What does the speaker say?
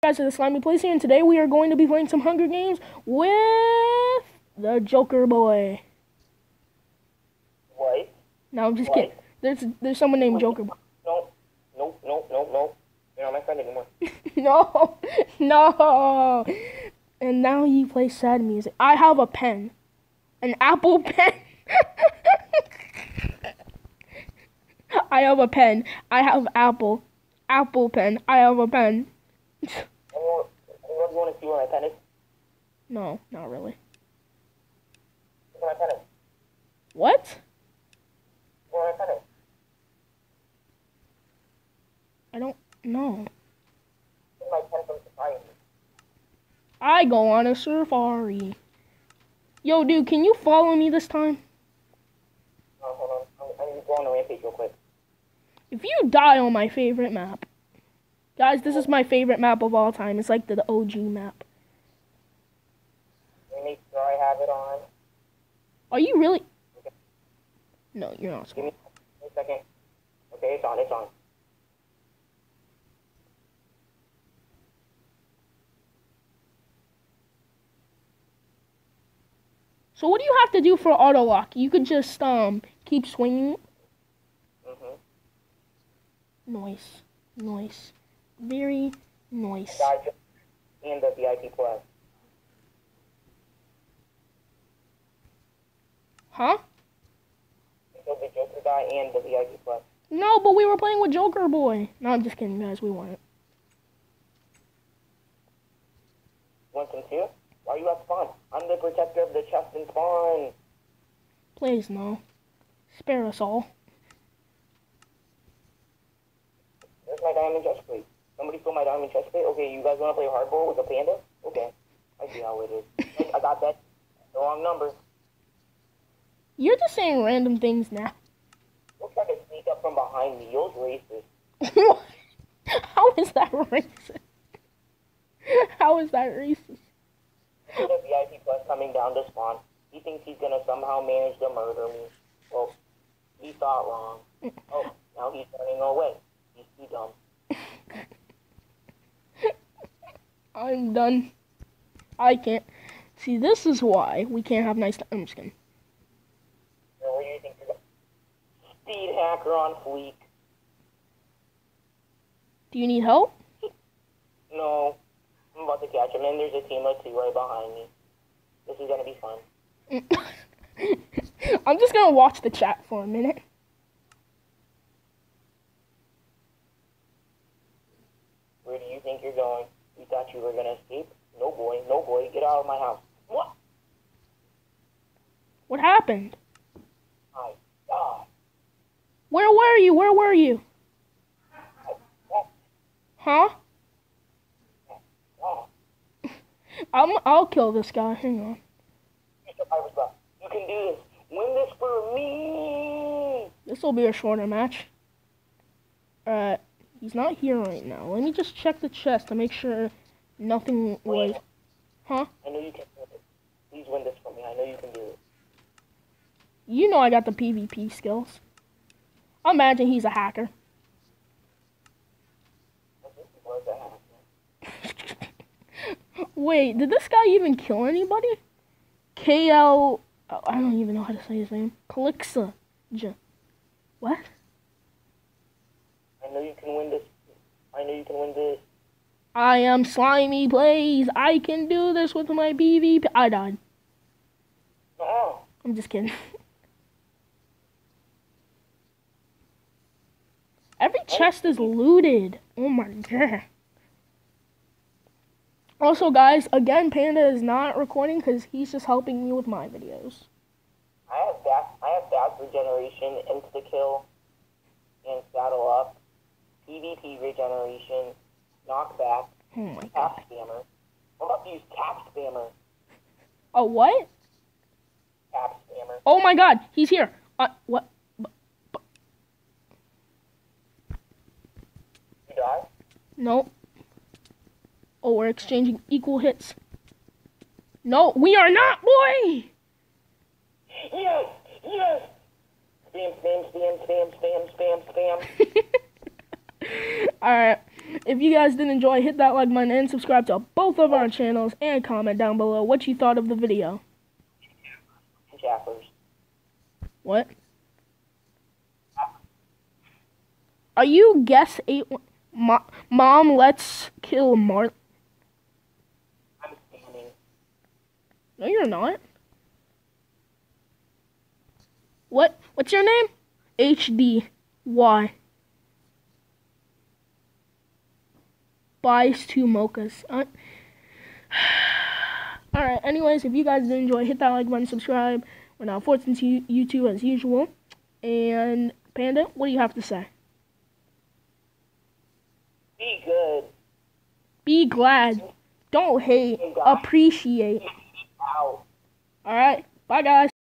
guys, it's Slimy Blaze here, and today we are going to be playing some Hunger Games with the Joker Boy. What? No, I'm just What? kidding. There's there's someone named Joker Boy. No, no, no, no, no. You're not my friend anymore. no, no. And now you play sad music. I have a pen, an Apple pen. I have a pen. I have Apple, Apple pen. I have a pen. Want to see pen? No, not really. Where my pen is? What? Where my pen is? I don't know. My pen from society? I go on a safari. Yo, dude, can you follow me this time? Oh, hold on. I, I need to go on a rampage real quick. If you die on my favorite map, guys, this is my favorite map of all time. It's like the, the OG map. Let me sure I have it on. Are you really? No, you're not. Give me a second. Okay, it's on. It's on. So what do you have to do for auto lock? You could just um keep swinging. Mm-hmm. Noise, noise, very nice. And the VIP plus. Huh? So the Joker guy and the VIP plus. No, but we were playing with Joker Boy. No, I'm just kidding, guys. We won it. Want some too? Why are you at spawn? I'm the protector of the chest and spawn. Please, no. Spare us all. There's my diamond chest plate. Somebody stole my diamond chest plate. Okay, you guys want to play hardball with a panda? Okay, I see how it is. I got that. The wrong number. You're just saying random things now. Don't try to sneak up from behind me. You're racist. How is that racist? How is that racist? There's a VIP plus coming down to spawn. He thinks he's gonna somehow manage to murder me. Well, he thought wrong. Mm. Oh, now he's running away. He's too dumb. I'm done. I can't. See, this is why we can't have nice. I'm just kidding. Now, do you think? Speed hacker on fleek. Do you need help? No, I'm about to catch him, and there's a team of two right behind me. This is gonna be fun. I'm just gonna watch the chat for a minute. Where do you think you're going? Thought you were gonna escape? No boy, no boy, get out of my house. What? What happened? My God. Where were you? Where were you? Huh? I'm. I'll kill this guy. Hang on. Mr. Pirate's Buff, you can do this. Win this for me. This will be a shorter match. Alright. He's not here right now. Let me just check the chest to make sure nothing was. Huh? I know you can do it. Please win this for me. I know you can do it. You know I got the PvP skills. Imagine he's a hacker. I think he was a hacker. Wait, did this guy even kill anybody? KL. oh, I don't even know how to say his name. Calixa. What? I know you can win this. I know you can win this. I am Slimy Blaze. I can do this with my PvP. I died. Oh, I'm just kidding. Every chest is looted. Oh my god. Also, guys, again, Panda is not recording because he's just helping me with my videos. I have dash. I have dash regeneration, insta kill, and saddle up, PvP regeneration, knockback, Oh my god. spammer. I'm about to use tap spammer. Oh, what? Tap spammer. Oh my god, he's here. Uh, what? You die? No. Oh, we're exchanging equal hits. No, we are not, boy! Yes! Yes! Spam, spam, spam, spam, spam, spam, spam. Alright. if you guys did enjoy, hit that like button and subscribe to both of our channels and comment down below what you thought of the video. What? Are you guess eight? Mo- Mom, let's kill Mart. I'm standing. No, you're not. What? What's your name? HD. Y. Buys two mochas. Uh, Alright, anyways, if you guys did enjoy, hit that like button, subscribe. We're now forced into YouTube as usual. And, Panda, what do you have to say? Be good. Be glad. Don't hate. Appreciate. Alright, bye guys.